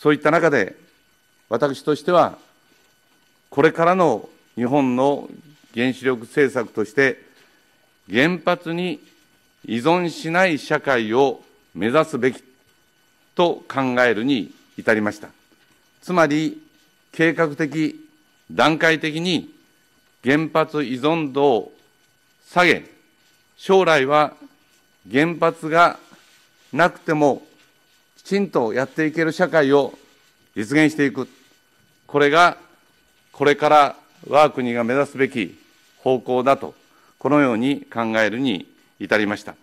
そういった中で、私としては、これからの日本の原子力政策として、原発に依存しない社会を目指すべきと考えるに至りました。つまり、計画的、段階的に原発依存度を下げ、将来は原発がなくてもきちんとやっていける社会を実現していく。これがこれから我が国が目指すべき方向だと、このように考えるに至りました。